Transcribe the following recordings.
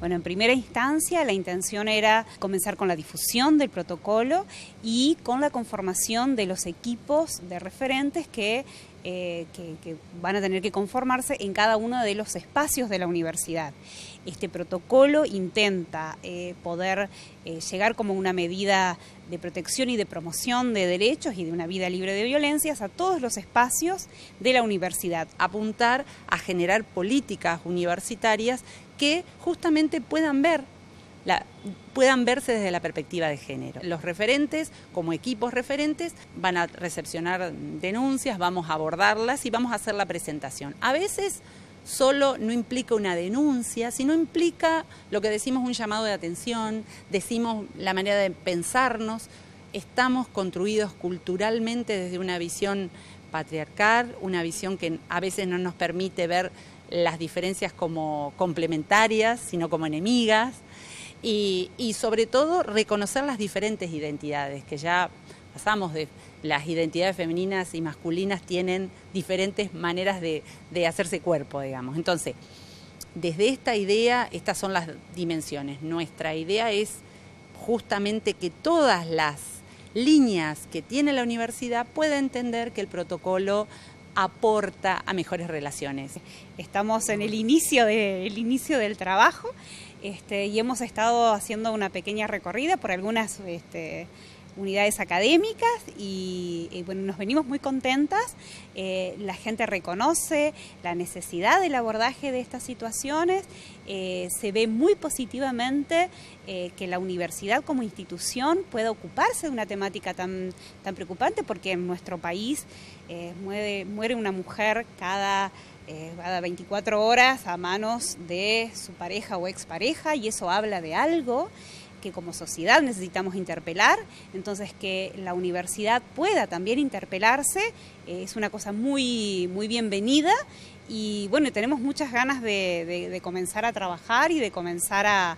Bueno, en primera instancia la intención era comenzar con la difusión del protocolo y con la conformación de los equipos de referentes que, eh, van a tener que conformarse en cada uno de los espacios de la universidad. Este protocolo intenta eh, poder eh, llegar como una medida de protección y de promoción de derechos y de una vida libre de violencias a todos los espacios de la universidad. Apuntar a generar políticas universitarias que justamente puedan ver puedan verse desde la perspectiva de género. Los referentes, como equipos referentes, van a recepcionar denuncias, vamos a abordarlas y vamos a hacer la presentación. A veces solo no implica una denuncia, sino implica lo que decimos un llamado de atención, decimos la manera de pensarnos. Estamos construidos culturalmente desde una visión patriarcal, una visión que a veces no nos permite ver las diferencias como complementarias, sino como enemigas, y, sobre todo reconocer las diferentes identidades, que ya pasamos de las identidades femeninas y masculinas tienen diferentes maneras de, de hacerse cuerpo, digamos. Entonces, desde esta idea, estas son las dimensiones. Nuestra idea es justamente que todas las líneas que tiene la universidad pueda entender que el protocolo aporta a mejores relaciones. Estamos en el inicio, inicio del trabajo este, y hemos estado haciendo una pequeña recorrida por algunas este, unidades académicas y, bueno, nos venimos muy contentas. Eh, la gente reconoce la necesidad del abordaje de estas situaciones, eh, se ve muy positivamente eh, que la universidad como institución pueda ocuparse de una temática tan, tan preocupante porque en nuestro país muere, una mujer cada cada 24 horas a manos de su pareja o expareja y eso habla de algo que como sociedad necesitamos interpelar, entonces que la universidad pueda también interpelarse eh, es una cosa muy, muy bienvenida y bueno, tenemos muchas ganas de, comenzar a trabajar y de comenzar a,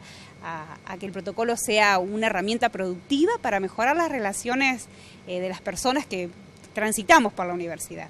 que el protocolo sea una herramienta productiva para mejorar las relaciones eh, de las personas que transitamos por la universidad.